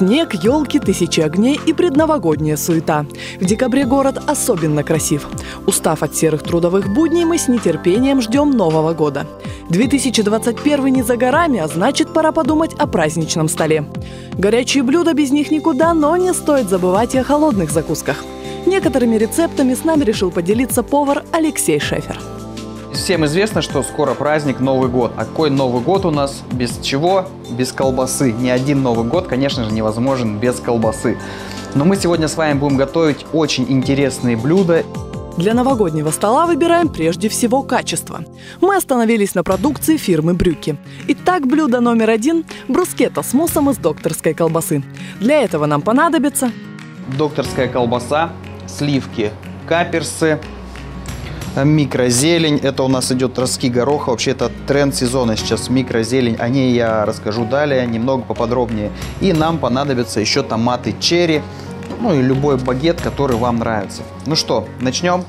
Снег, елки, тысячи огней и предновогодняя суета. В декабре город особенно красив. Устав от серых трудовых будней, мы с нетерпением ждем Нового года. 2021 не за горами, а значит, пора подумать о праздничном столе. Горячие блюда без них никуда, но не стоит забывать и о холодных закусках. Некоторыми рецептами с нами решил поделиться повар Алексей Шефер. Всем известно, что скоро праздник Новый год. А какой Новый год у нас без чего? Без колбасы. Ни один Новый год, конечно же, невозможен без колбасы. Но мы сегодня с вами будем готовить очень интересные блюда. Для новогоднего стола выбираем прежде всего качество. Мы остановились на продукции фирмы «Брюки». Итак, блюдо номер один – брускетта с муссом из докторской колбасы. Для этого нам понадобится Докторская колбаса, сливки, каперсы, микрозелень. Это у нас идет ростки гороха. Вообще это тренд сезона сейчас микрозелень. О ней я расскажу далее, немного поподробнее. И нам понадобятся еще томаты черри. Ну и любой багет, который вам нравится. Ну что, начнем?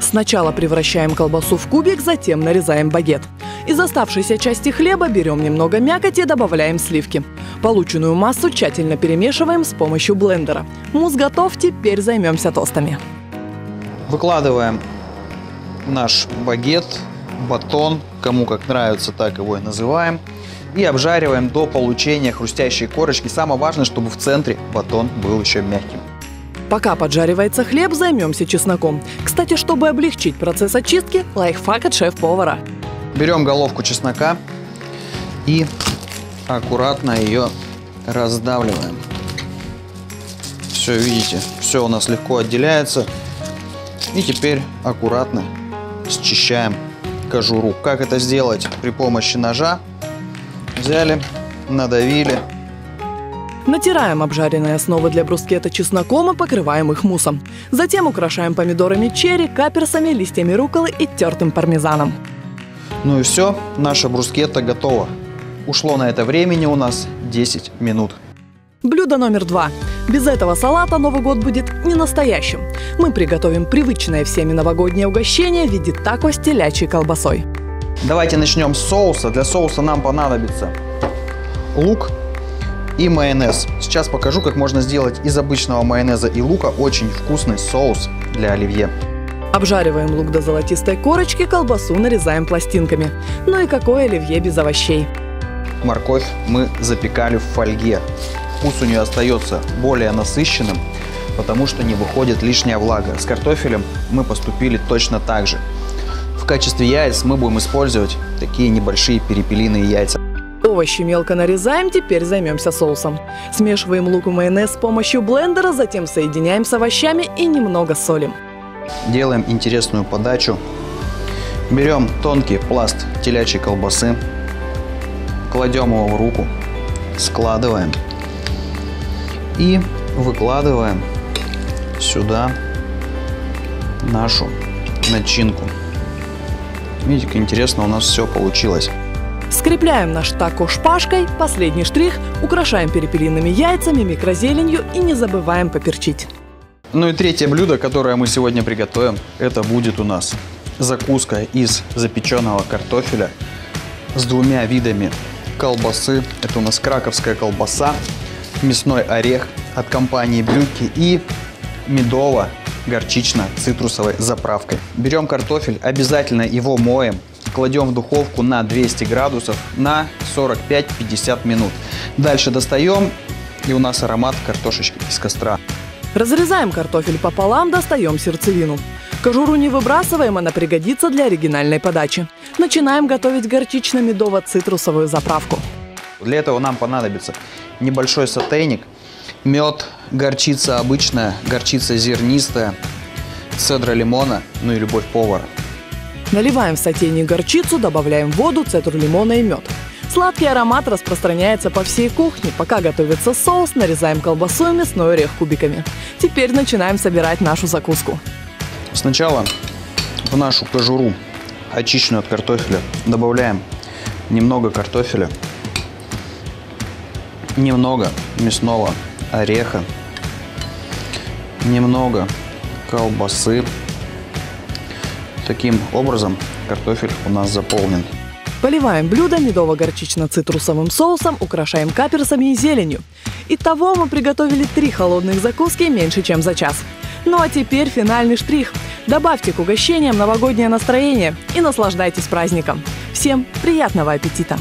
Сначала превращаем колбасу в кубик, затем нарезаем багет. Из оставшейся части хлеба берем немного мякоти добавляем сливки. Полученную массу тщательно перемешиваем с помощью блендера. Мусс готов, теперь займемся тостами. Выкладываем наш багет, батон, кому как нравится, так его и называем. И обжариваем до получения хрустящей корочки. Самое важное, чтобы в центре батон был еще мягким. Пока поджаривается хлеб, займемся чесноком. Кстати, чтобы облегчить процесс очистки, лайфхак от шеф-повара. Берем головку чеснока и аккуратно ее раздавливаем. Все, видите, все у нас легко отделяется. И теперь аккуратно счищаем кожуру. Как это сделать? При помощи ножа взяли, надавили. Натираем обжаренные основы для брускета чесноком и покрываем их муссом. Затем украшаем помидорами черри, каперсами, листьями руколы и тертым пармезаном. Ну и все, наша брускетта готова. Ушло на это времени у нас 10 минут. Блюдо номер два. Без этого салата Новый год будет не настоящим. Мы приготовим привычное всеми новогоднее угощение в виде тако с телячьей колбасой. Давайте начнем с соуса. Для соуса нам понадобится лук и майонез. Сейчас покажу, как можно сделать из обычного майонеза и лука очень вкусный соус для оливье. Обжариваем лук до золотистой корочки, колбасу нарезаем пластинками. Ну и какое оливье без овощей. Морковь мы запекали в фольге. Вкус у нее остается более насыщенным, потому что не выходит лишняя влага. С картофелем мы поступили точно так же. В качестве яиц мы будем использовать такие небольшие перепелиные яйца. Овощи мелко нарезаем, теперь займемся соусом. Смешиваем лук и майонез с помощью блендера, затем соединяем с овощами и немного солим. Делаем интересную подачу. Берем тонкий пласт телячьей колбасы, кладем его в руку, складываем и выкладываем сюда нашу начинку. Видите, как интересно у нас все получилось. Скрепляем наш тако шпажкой, последний штрих, украшаем перепелиными яйцами, микрозеленью и не забываем поперчить. Ну и третье блюдо, которое мы сегодня приготовим, это будет у нас закуска из запеченного картофеля с двумя видами колбасы. Это у нас краковская колбаса, мясной орех от компании Брюки и медово-горчично-цитрусовой заправкой. Берем картофель, обязательно его моем, кладем в духовку на 200 градусов на 45-50 минут. Дальше достаем, и у нас аромат картошечки из костра. Разрезаем картофель пополам, достаем сердцевину. Кожуру не выбрасываем, она пригодится для оригинальной подачи. Начинаем готовить горчично-медово-цитрусовую заправку. Для этого нам понадобится небольшой сотейник, мед, горчица обычная, горчица зернистая, цедра лимона, ну и любовь повара. Наливаем в сотейник горчицу, добавляем воду, цедру лимона и мед. Сладкий аромат распространяется по всей кухне. Пока готовится соус, нарезаем колбасу и мясной орех кубиками. Теперь начинаем собирать нашу закуску. Сначала в нашу кожуру, очищенную от картофеля, добавляем немного картофеля, немного мясного ореха, немного колбасы. Таким образом картофель у нас заполнен. Поливаем блюдо медово-горчично-цитрусовым соусом, украшаем каперсами и зеленью. Итого мы приготовили три холодных закуски меньше, чем за час. Ну а теперь финальный штрих. Добавьте к угощениям новогоднее настроение и наслаждайтесь праздником. Всем приятного аппетита!